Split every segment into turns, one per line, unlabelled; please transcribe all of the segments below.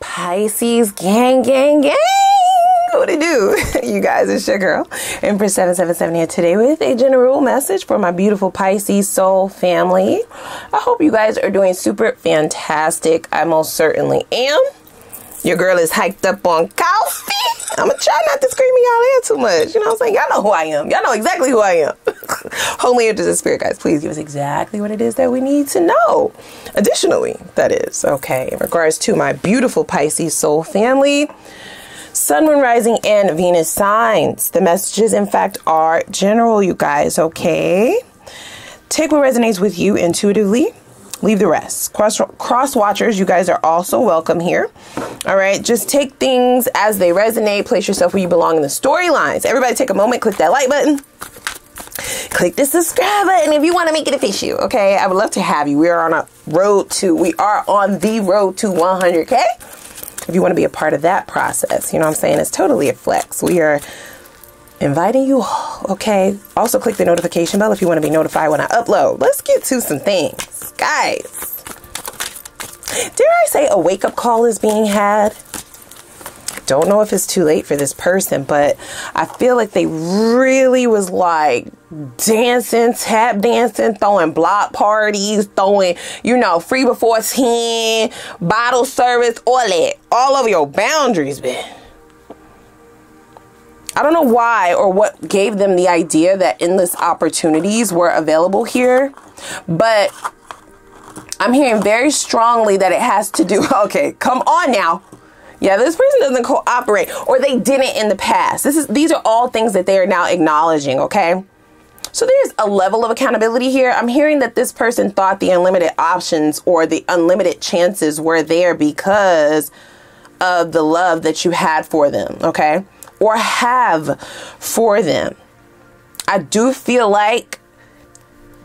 Pisces gang, gang, gang. What it do? You guys, it's your girl, Empress 777 here today with a general message for my beautiful Pisces soul family. I hope you guys are doing super fantastic. I most certainly am. Your girl is hyped up on coffee. I'm gonna try not to scream in y'all ear too much. You know what I'm saying? Y'all know who I am. Y'all know exactly who I am. Holy Angels and Spirit guys, please give us exactly what it is that we need to know. Additionally, that is, okay, in regards to my beautiful Pisces soul family, Sun, Moon, Rising, and Venus signs. The messages, in fact, are general, you guys, okay? Take what resonates with you intuitively leave the rest. Cross, cross watchers, you guys are also welcome here. All right, just take things as they resonate. Place yourself where you belong in the storylines. Everybody, take a moment, click that like button. Click the subscribe button if you want to make it official. Okay, I would love to have you. We are on a road to. We are on the road to 100k. If you want to be a part of that process, you know what I'm saying? It's totally a flex. We are inviting you okay? Also, click the notification bell if you want to be notified when I upload. Let's get to some things. Guys, dare I say a wake up call is being had? Don't know if it's too late for this person, but I feel like they really was like dancing, tap dancing, throwing block parties, throwing, you know, free before 10, bottle service, all that, all over your boundaries, man. I don't know why or what gave them the idea that endless opportunities were available here, but I'm hearing very strongly that it has to do. Okay, come on now. Yeah, this person doesn't cooperate or they didn't in the past. This is these are all things that they are now acknowledging, okay? So there's a level of accountability here. I'm hearing that this person thought the unlimited options or the unlimited chances were there because of the love that you had for them, okay? or have for them. I do feel like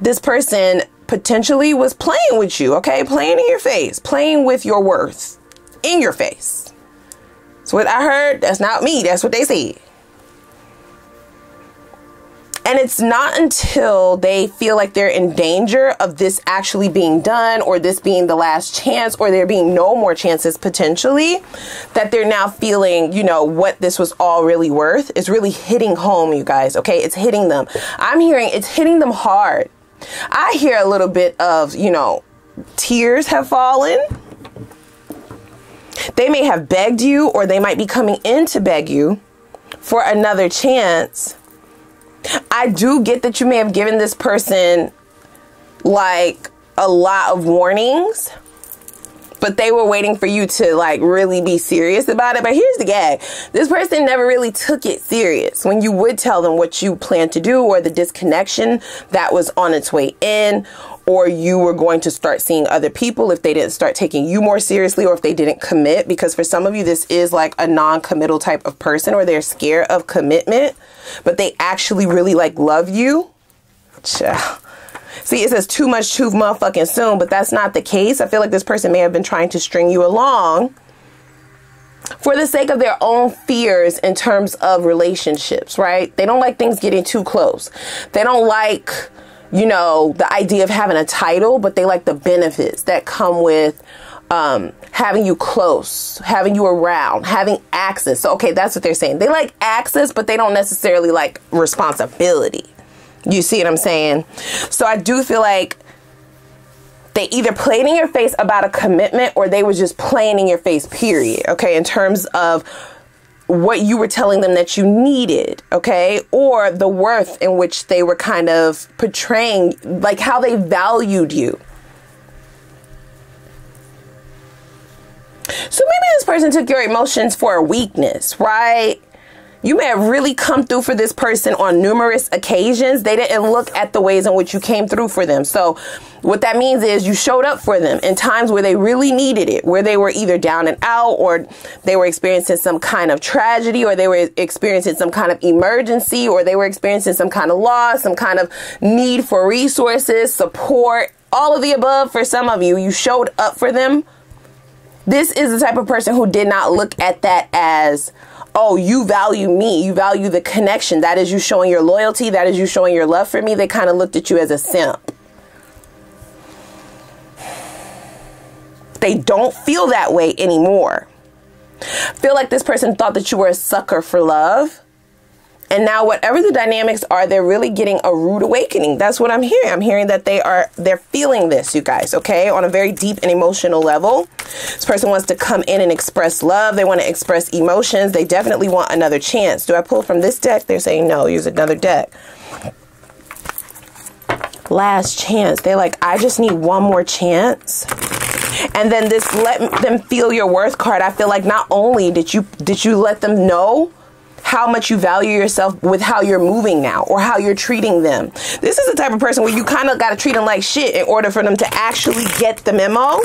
this person potentially was playing with you, okay? Playing in your face, playing with your worth in your face. So what I heard, that's not me. That's what they said. And it's not until they feel like they're in danger of this actually being done or this being the last chance or there being no more chances potentially that they're now feeling, you know, what this was all really worth is really hitting home, you guys. Okay. It's hitting them. I'm hearing it's hitting them hard. I hear a little bit of, you know, tears have fallen. They may have begged you or they might be coming in to beg you for another chance I do get that you may have given this person like a lot of warnings, but they were waiting for you to like really be serious about it. But here's the gag this person never really took it serious when you would tell them what you plan to do or the disconnection that was on its way in. Or you were going to start seeing other people if they didn't start taking you more seriously, or if they didn't commit. Because for some of you, this is like a non committal type of person, or they're scared of commitment but they actually really like love you. See, it says too much too motherfucking soon, but that's not the case. I feel like this person may have been trying to string you along for the sake of their own fears in terms of relationships, right? They don't like things getting too close. They don't like, you know, the idea of having a title, but they like the benefits that come with um, having you close, having you around, having access. So, okay, that's what they're saying. They like access, but they don't necessarily like responsibility. You see what I'm saying? So, I do feel like they either played in your face about a commitment or they were just playing in your face, period. Okay, in terms of what you were telling them that you needed, okay? Or the worth in which they were kind of portraying, like how they valued you. So maybe this person took your emotions for a weakness, right? You may have really come through for this person on numerous occasions. They didn't look at the ways in which you came through for them. So, what that means is you showed up for them in times where they really needed it, where they were either down and out, or they were experiencing some kind of tragedy, or they were experiencing some kind of emergency, or they were experiencing some kind of loss, some kind of need for resources, support, all of the above for some of you. You showed up for them this is the type of person who did not look at that as, oh, you value me. You value the connection. That is you showing your loyalty. That is you showing your love for me. They kind of looked at you as a simp. They don't feel that way anymore. Feel like this person thought that you were a sucker for love. And now whatever the dynamics are, they're really getting a rude awakening. That's what I'm hearing. I'm hearing that they are they're feeling this, you guys, okay? On a very deep and emotional level. This person wants to come in and express love. They want to express emotions. They definitely want another chance. Do I pull from this deck? They're saying no, use another deck. Last chance. They're like, I just need one more chance and then this let them feel your worth card i feel like not only did you did you let them know how much you value yourself with how you're moving now or how you're treating them. This is the type of person where you kind of got to treat them like shit in order for them to actually get the memo.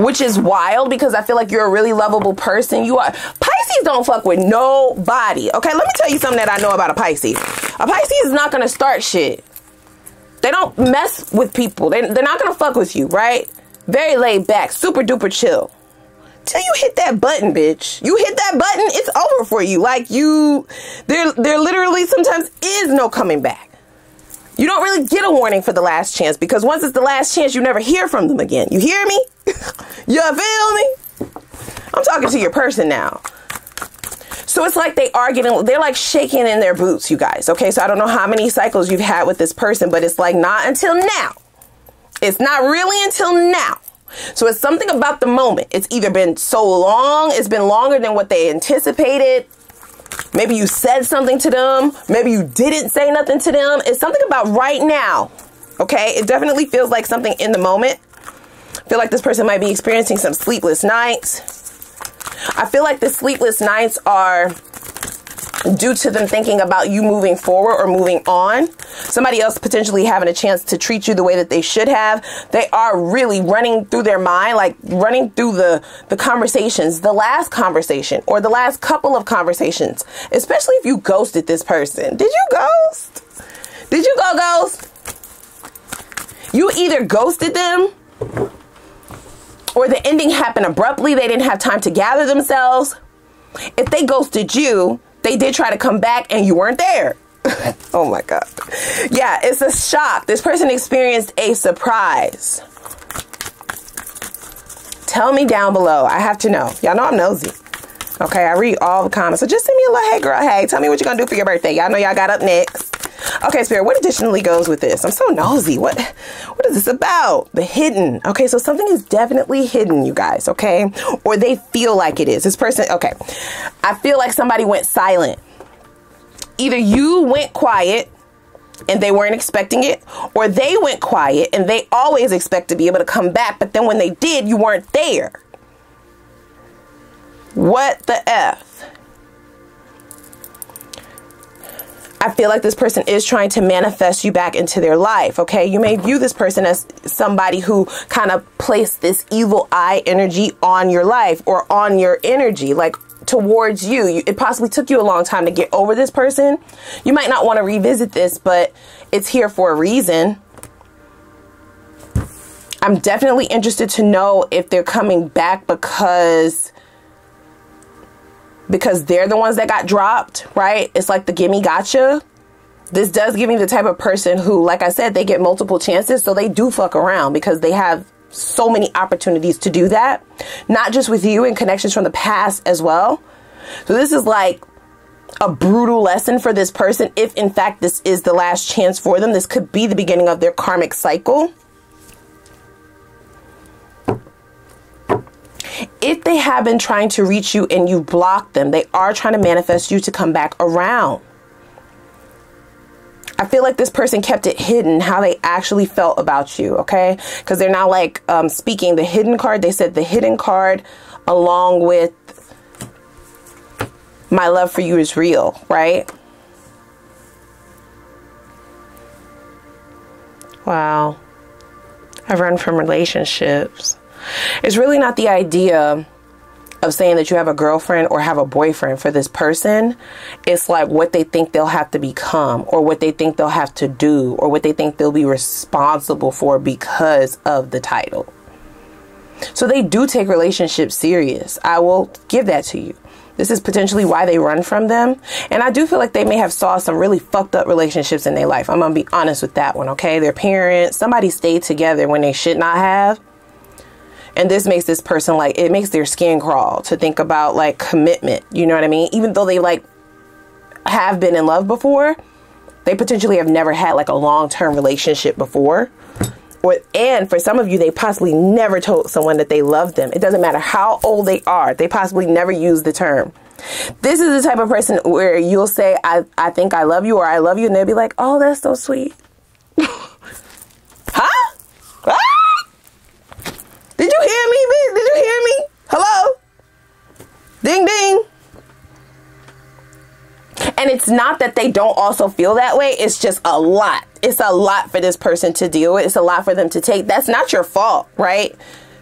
Which is wild because I feel like you're a really lovable person. You are. Pisces don't fuck with nobody. Okay, let me tell you something that I know about a Pisces. A Pisces is not going to start shit. They don't mess with people. They, they're not going to fuck with you, right? Very laid back, super duper chill till you hit that button, bitch. You hit that button, it's over for you. Like you, there, there literally sometimes is no coming back. You don't really get a warning for the last chance because once it's the last chance, you never hear from them again. You hear me? you feel me? I'm talking to your person now. So it's like they are getting, they're like shaking in their boots, you guys. Okay, so I don't know how many cycles you've had with this person, but it's like not until now. It's not really until now so it's something about the moment. It's either been so long, it's been longer than what they anticipated. Maybe you said something to them, maybe you didn't say nothing to them. It's something about right now. Okay? It definitely feels like something in the moment. I feel like this person might be experiencing some sleepless nights. I feel like the sleepless nights are due to them thinking about you moving forward or moving on, somebody else potentially having a chance to treat you the way that they should have, they are really running through their mind, like running through the, the conversations, the last conversation or the last couple of conversations, especially if you ghosted this person. Did you ghost? Did you go ghost? You either ghosted them or the ending happened abruptly. They didn't have time to gather themselves. If they ghosted you, they did try to come back and you weren't there. oh my God. Yeah, it's a shock. This person experienced a surprise. Tell me down below. I have to know. Y'all know I'm nosy. Okay, I read all the comments. So just send me a little hey girl, hey, tell me what you're gonna do for your birthday. Y'all know y'all got up next. Okay, Spirit, what additionally goes with this? I'm so nosy. What what is this about? The hidden. Okay, so something is definitely hidden, you guys, okay? Or they feel like it is. This person, okay. I feel like somebody went silent. Either you went quiet and they weren't expecting it, or they went quiet and they always expect to be able to come back, but then when they did, you weren't there. What the F? I feel like this person is trying to manifest you back into their life. Okay. You may view this person as somebody who kind of placed this evil eye energy on your life or on your energy, like towards you. It possibly took you a long time to get over this person. You might not want to revisit this, but it's here for a reason. I'm definitely interested to know if they're coming back because because they're the ones that got dropped, right? It's like the gimme gotcha. This does give me the type of person who, like I said, they get multiple chances, so they do fuck around because they have so many opportunities to do that. Not just with you and connections from the past as well. So this is like a brutal lesson for this person if in fact this is the last chance for them. This could be the beginning of their karmic cycle. If they have been trying to reach you and you block them, they are trying to manifest you to come back around. I feel like this person kept it hidden how they actually felt about you, okay? Because they're now like um, speaking the hidden card. They said the hidden card along with my love for you is real, right? Wow. I've run from relationships. It's really not the idea of saying that you have a girlfriend or have a boyfriend for this person. It's like what they think they'll have to become or what they think they'll have to do or what they think they'll be responsible for because of the title. So they do take relationships serious. I will give that to you. This is potentially why they run from them. And I do feel like they may have saw some really fucked up relationships in their life. I'm going to be honest with that one, okay? Their parents, somebody stayed together when they should not have And this makes this person like, it makes their skin crawl to think about like commitment. You know what I mean? Even though they like have been in love before, they potentially have never had like a long term relationship before. Or, and for some of you, they possibly never told someone that they love them. It doesn't matter how old they are, they possibly never used the term. This is the type of person where you'll say, I, I think I love you or I love you, and they'll be like, oh, that's so sweet. huh? Did you hear me, bitch? Did you hear me? Hello? Ding ding. And it's not that they don't also feel that way, it's just a lot. It's a lot for this person to deal with, it's a lot for them to take. That's not your fault, right?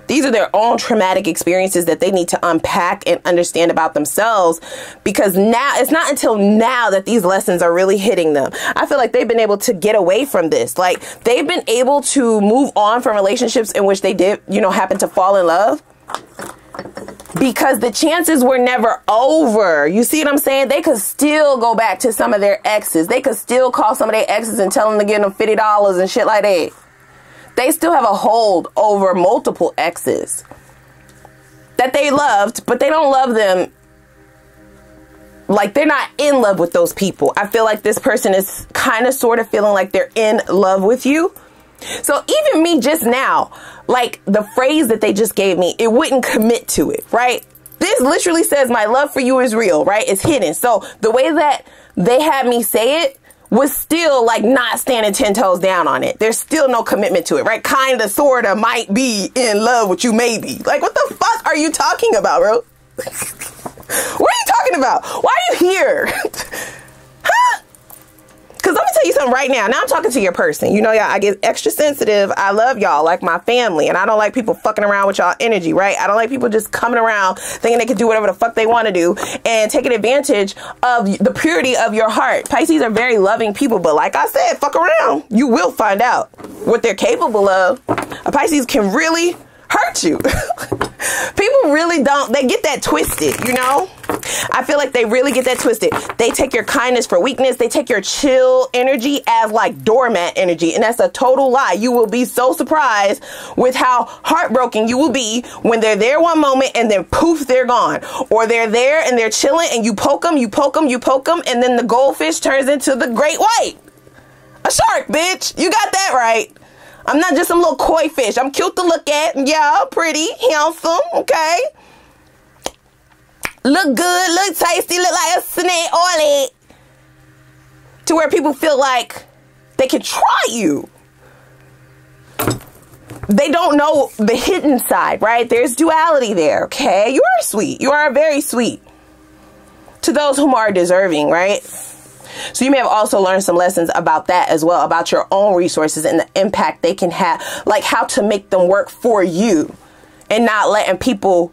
These are their own traumatic experiences that they need to unpack and understand about themselves because now it's not until now that these lessons are really hitting them. I feel like they've been able to get away from this. Like they've been able to move on from relationships in which they did, you know, happen to fall in love because the chances were never over. You see what I'm saying? They could still go back to some of their exes. They could still call some of their exes and tell them to give them $50 and shit like that. They still have a hold over multiple exes that they loved, but they don't love them like they're not in love with those people. I feel like this person is kind of sort of feeling like they're in love with you. So even me just now, like the phrase that they just gave me, it wouldn't commit to it, right? This literally says my love for you is real, right? It's hidden. So the way that they had me say it was still like not standing 10 toes down on it. There's still no commitment to it, right? Kinda, sorta, might be in love with you, maybe. Like, what the fuck are you talking about, bro? what are you talking about? Why are you here? huh? Because let me tell you something right now. Now I'm talking to your person. You know, y'all, I get extra sensitive. I love y'all like my family. And I don't like people fucking around with y'all energy, right? I don't like people just coming around thinking they can do whatever the fuck they want to do and taking advantage of the purity of your heart. Pisces are very loving people. But like I said, fuck around. You will find out what they're capable of. A Pisces can really hurt you. People really don't, they get that twisted, you know? I feel like they really get that twisted. They take your kindness for weakness, they take your chill energy as like doormat energy, and that's a total lie. You will be so surprised with how heartbroken you will be when they're there one moment and then poof, they're gone. Or they're there and they're chilling and you poke them, you poke them, you poke them, and then the goldfish turns into the great white. A shark, bitch. You got that right. I'm not just some little koi fish. I'm cute to look at. Yeah, pretty, handsome, okay? Look good, look tasty, look like a snake oily. To where people feel like they can try you. They don't know the hidden side, right? There's duality there, okay? You are sweet. You are very sweet. To those whom are deserving, right? So you may have also learned some lessons about that as well, about your own resources and the impact they can have, like how to make them work for you and not letting people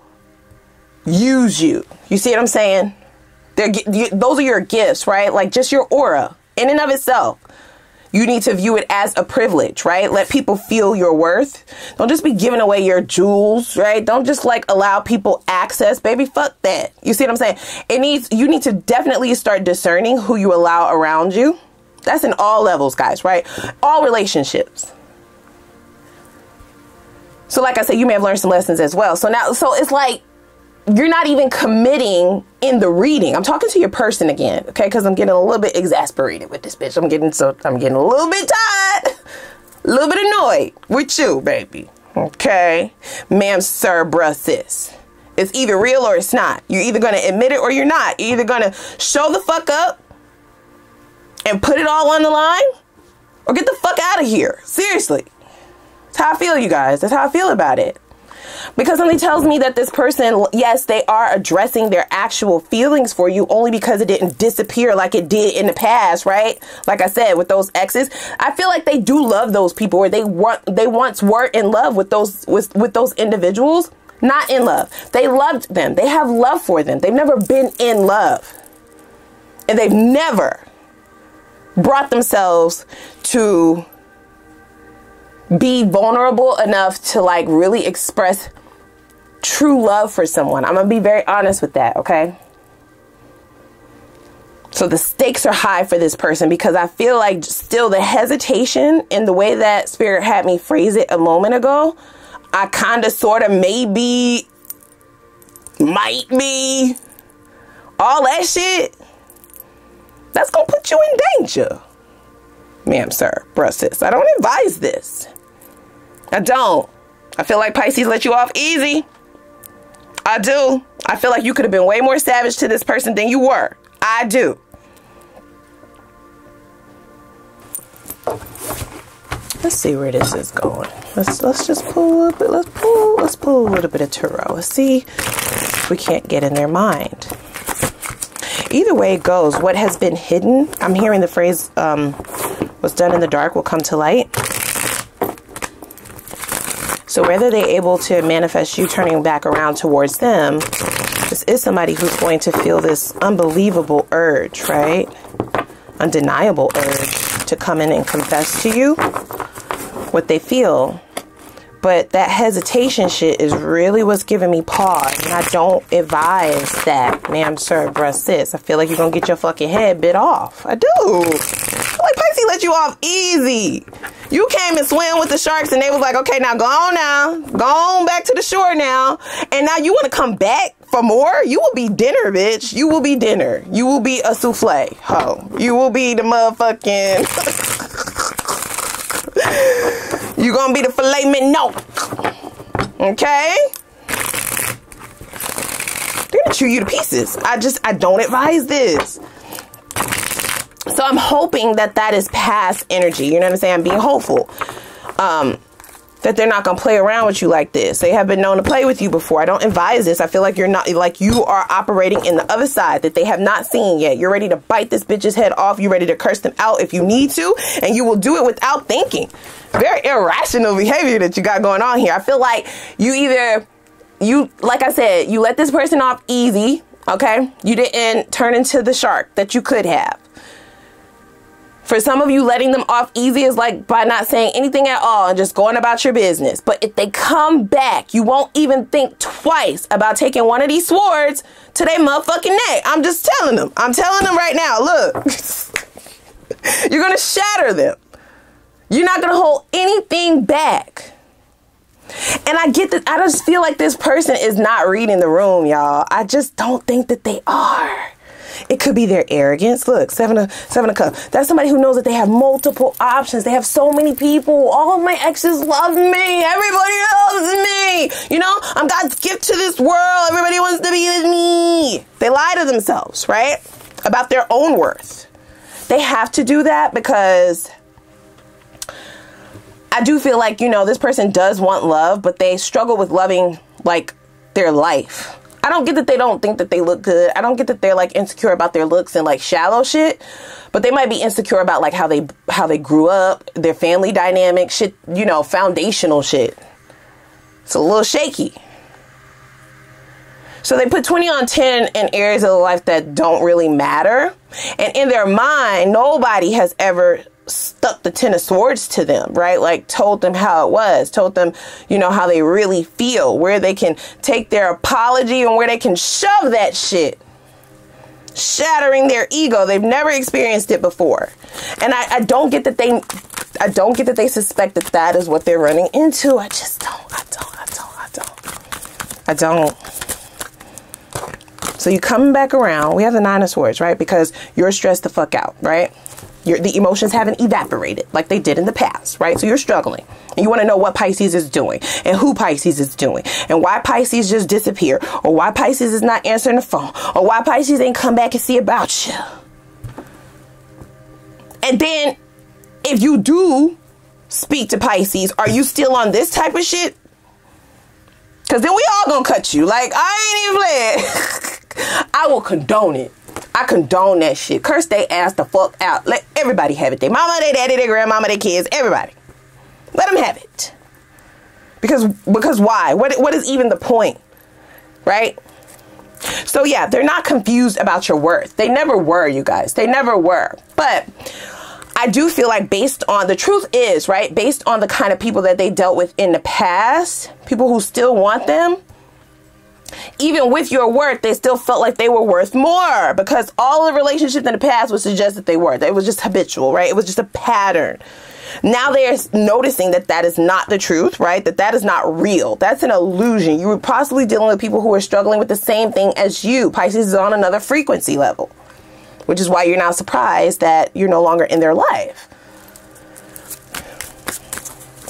use you. You see what I'm saying? They're, those are your gifts, right? Like just your aura in and of itself you need to view it as a privilege, right? Let people feel your worth. Don't just be giving away your jewels, right? Don't just like allow people access, baby. Fuck that. You see what I'm saying? It needs, you need to definitely start discerning who you allow around you. That's in all levels, guys, right? All relationships. So, like I said, you may have learned some lessons as well. So now, so it's like you're not even committing in the reading. I'm talking to your person again, okay? Because I'm getting a little bit exasperated with this bitch. I'm getting so I'm getting a little bit tired, a little bit annoyed with you, baby. Okay, ma'am, sir, bruh, sis. It's either real or it's not. You're either gonna admit it or you're not. You're either gonna show the fuck up and put it all on the line, or get the fuck out of here. Seriously. That's how I feel, you guys. That's how I feel about it. Because something tells me that this person, yes, they are addressing their actual feelings for you only because it didn't disappear like it did in the past, right? Like I said, with those exes, I feel like they do love those people or they want they once were in love with those with, with those individuals. Not in love. They loved them. They have love for them. They've never been in love. And they've never brought themselves to be vulnerable enough to like really express true love for someone. I'm going to be very honest with that, okay? So the stakes are high for this person because I feel like still the hesitation in the way that spirit had me phrase it a moment ago. I kind of, sort of, maybe, might be, all that shit, that's gonna put you in danger. Ma'am, sir, bruh, sis, I don't advise this. I don't. I feel like Pisces let you off easy. I do. I feel like you could have been way more savage to this person than you were. I do. Let's see where this is going. Let's let's just pull a little bit. Let's pull. Let's pull a little bit of tarot. Let's see if we can't get in their mind. Either way it goes, what has been hidden. I'm hearing the phrase um, "what's done in the dark will come to light." So whether they're able to manifest you turning back around towards them, this is somebody who's going to feel this unbelievable urge, right? Undeniable urge to come in and confess to you what they feel. But that hesitation shit is really what's giving me pause. And I don't advise that, ma'am, sir, bruh, sis. I feel like you're going to get your fucking head bit off. I do. Like Pisces let you off easy. You came and swam with the sharks and they was like, okay, now go on now. Go on back to the shore now. And now you want to come back for more? You will be dinner, bitch. You will be dinner. You will be a souffle. Ho. You will be the motherfucking... You're gonna be the filet mignon. Okay? They're gonna chew you to pieces. I just, I don't advise this. So I'm hoping that that is past energy. You know what I'm saying? I'm being hopeful. Um, that they're not going to play around with you like this. They have been known to play with you before. I don't advise this. I feel like you're not like you are operating in the other side that they have not seen yet. You're ready to bite this bitch's head off. You're ready to curse them out if you need to, and you will do it without thinking. Very irrational behavior that you got going on here. I feel like you either you like I said, you let this person off easy, okay? You didn't turn into the shark that you could have. For some of you, letting them off easy is like by not saying anything at all and just going about your business. But if they come back, you won't even think twice about taking one of these swords to their motherfucking neck. I'm just telling them. I'm telling them right now, look. You're going to shatter them. You're not going to hold anything back. And I get that. I just feel like this person is not reading the room, y'all. I just don't think that they are. It could be their arrogance. Look, seven of seven of cups. That's somebody who knows that they have multiple options. They have so many people. All of my exes love me. Everybody loves me. You know, I'm God's gift to this world. Everybody wants to be with me. They lie to themselves, right? About their own worth. They have to do that because I do feel like, you know, this person does want love, but they struggle with loving like their life. I don't get that they don't think that they look good. I don't get that they're like insecure about their looks and like shallow shit. But they might be insecure about like how they how they grew up, their family dynamic, shit, you know, foundational shit. It's a little shaky. So they put 20 on 10 in areas of life that don't really matter. And in their mind, nobody has ever stuck the ten of swords to them, right? Like told them how it was, told them, you know, how they really feel, where they can take their apology and where they can shove that shit. Shattering their ego. They've never experienced it before. And I, I don't get that they I don't get that they suspect that that is what they're running into. I just don't. I don't. I don't. I don't. I don't. So you coming back around. We have the nine of swords, right? Because you're stressed the fuck out, right? The emotions haven't evaporated like they did in the past, right? So you're struggling. And you want to know what Pisces is doing and who Pisces is doing and why Pisces just disappear or why Pisces is not answering the phone or why Pisces ain't come back and see about you. And then if you do speak to Pisces, are you still on this type of shit? Cause then we all gonna cut you. Like I ain't even playing. I will condone it. I condone that shit. Curse they ass the fuck out. Let everybody have it. Their mama, their daddy, their grandmama, their kids, everybody. Let them have it. Because because why? What what is even the point? Right? So yeah, they're not confused about your worth. They never were, you guys. They never were. But I do feel like based on the truth is, right? Based on the kind of people that they dealt with in the past, people who still want them, even with your worth, they still felt like they were worth more because all the relationships in the past would suggest that they were. It was just habitual, right? It was just a pattern. Now they're noticing that that is not the truth, right? That that is not real. That's an illusion. You were possibly dealing with people who are struggling with the same thing as you. Pisces is on another frequency level, which is why you're now surprised that you're no longer in their life.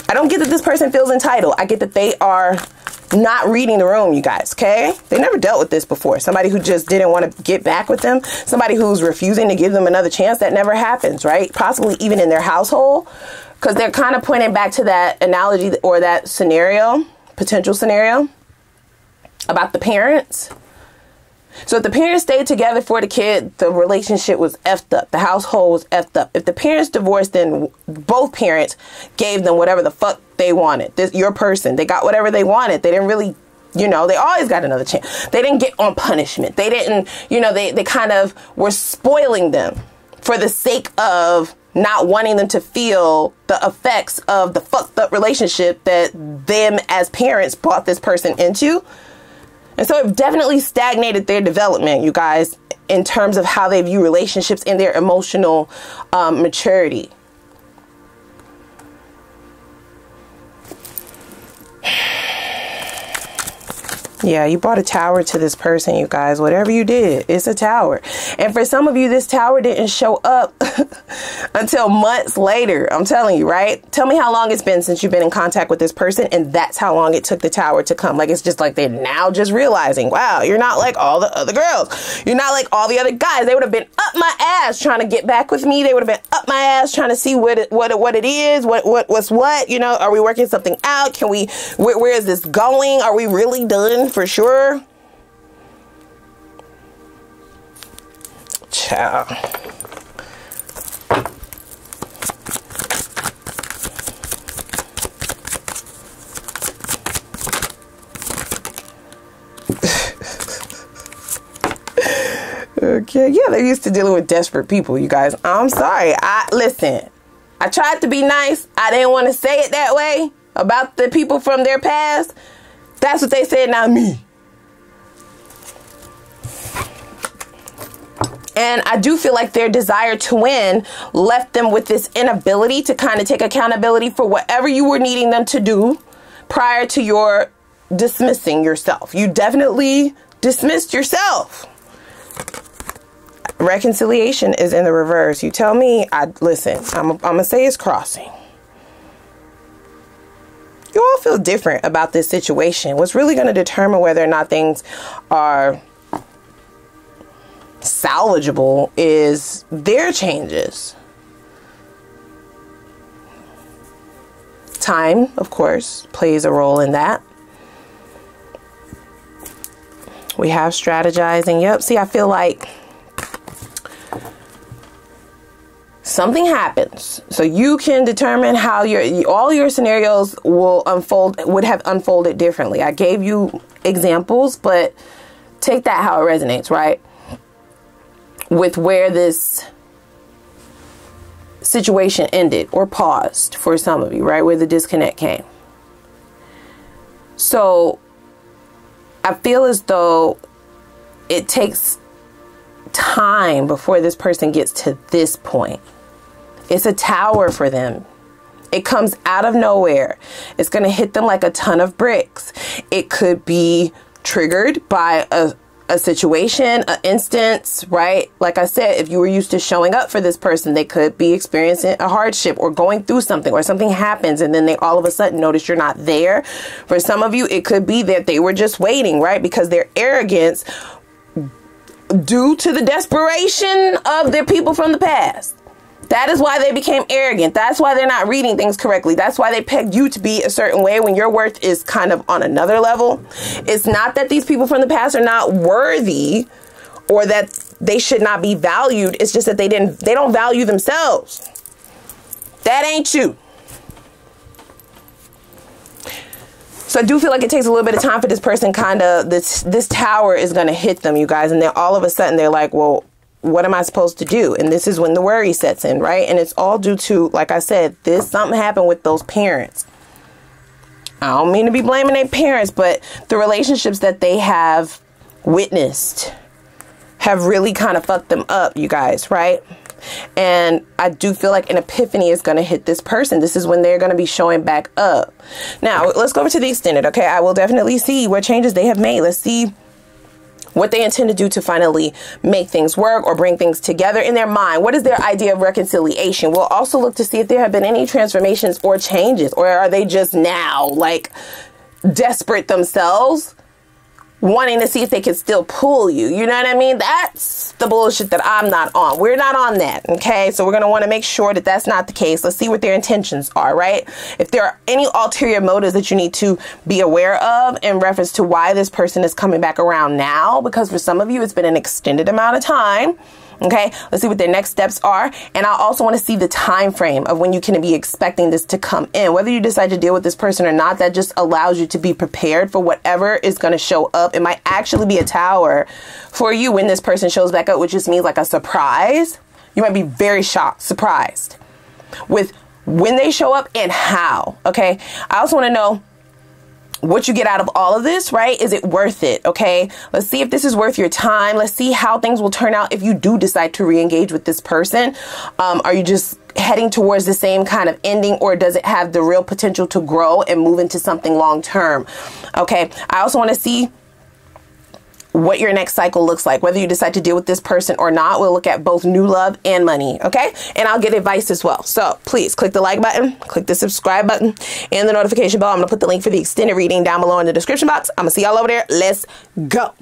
I don't get that this person feels entitled. I get that they are not reading the room, you guys, okay? They never dealt with this before. Somebody who just didn't want to get back with them, somebody who's refusing to give them another chance, that never happens, right? Possibly even in their household, because they're kind of pointing back to that analogy or that scenario, potential scenario about the parents so if the parents stayed together for the kid, the relationship was effed up. The household was effed up. If the parents divorced, then both parents gave them whatever the fuck they wanted. This your person. They got whatever they wanted. They didn't really you know, they always got another chance. They didn't get on punishment. They didn't, you know, they, they kind of were spoiling them for the sake of not wanting them to feel the effects of the fucked up relationship that them as parents brought this person into. And so it definitely stagnated their development, you guys, in terms of how they view relationships and their emotional um, maturity. Yeah, you brought a tower to this person, you guys. Whatever you did, it's a tower. And for some of you, this tower didn't show up until months later. I'm telling you, right? Tell me how long it's been since you've been in contact with this person, and that's how long it took the tower to come. Like it's just like they're now just realizing, wow, you're not like all the other girls. You're not like all the other guys. They would have been up my ass trying to get back with me. They would have been up my ass trying to see what it, what it, what it is, what what what's what. You know, are we working something out? Can we? where, where is this going? Are we really done? For sure. Ciao. okay, yeah, they're used to dealing with desperate people, you guys. I'm sorry. I listen. I tried to be nice. I didn't want to say it that way about the people from their past. That's what they said, not me. And I do feel like their desire to win left them with this inability to kind of take accountability for whatever you were needing them to do prior to your dismissing yourself. You definitely dismissed yourself. Reconciliation is in the reverse. You tell me, I listen, I'm, I'm gonna say it's crossing you all feel different about this situation. What's really going to determine whether or not things are salvageable is their changes. Time, of course, plays a role in that. We have strategizing. Yep. See, I feel like something happens. So you can determine how your all your scenarios will unfold would have unfolded differently. I gave you examples but take that how it resonates right? With where this situation ended or paused for some of you right where the disconnect came. So i feel as though it takes time before this person gets to this point it's a tower for them. It comes out of nowhere. It's going to hit them like a ton of bricks. It could be triggered by a, a situation, an instance, right? Like I said, if you were used to showing up for this person, they could be experiencing a hardship or going through something or something happens and then they all of a sudden notice you're not there. For some of you, it could be that they were just waiting, right? Because their arrogance due to the desperation of their people from the past. That is why they became arrogant. That's why they're not reading things correctly. That's why they pegged you to be a certain way when your worth is kind of on another level. It's not that these people from the past are not worthy or that they should not be valued. It's just that they didn't they don't value themselves. That ain't you. So I do feel like it takes a little bit of time for this person kind of this this tower is going to hit them, you guys, and then all of a sudden they're like, "Well, what am I supposed to do? And this is when the worry sets in, right? And it's all due to, like I said, this something happened with those parents. I don't mean to be blaming their parents, but the relationships that they have witnessed have really kind of fucked them up, you guys, right? And I do feel like an epiphany is going to hit this person. This is when they're going to be showing back up. Now, let's go over to the extended, okay? I will definitely see what changes they have made. Let's see what they intend to do to finally make things work or bring things together in their mind. What is their idea of reconciliation? We'll also look to see if there have been any transformations or changes, or are they just now like desperate themselves wanting to see if they can still pull you. You know what I mean? That's the bullshit that I'm not on. We're not on that. Okay. So we're going to want to make sure that that's not the case. Let's see what their intentions are, right? If there are any ulterior motives that you need to be aware of in reference to why this person is coming back around now, because for some of you, it's been an extended amount of time Okay, let's see what their next steps are. And I also want to see the time frame of when you can be expecting this to come in. Whether you decide to deal with this person or not, that just allows you to be prepared for whatever is going to show up. It might actually be a tower for you when this person shows back up, which just means like a surprise. You might be very shocked, surprised with when they show up and how. Okay, I also want to know what you get out of all of this, right? Is it worth it? Okay. Let's see if this is worth your time. Let's see how things will turn out if you do decide to re engage with this person. Um, are you just heading towards the same kind of ending or does it have the real potential to grow and move into something long term? Okay. I also want to see what your next cycle looks like, whether you decide to deal with this person or not. We'll look at both new love and money, okay? And I'll get advice as well. So please click the like button, click the subscribe button, and the notification bell. I'm gonna put the link for the extended reading down below in the description box. I'm gonna see y'all over there. Let's go.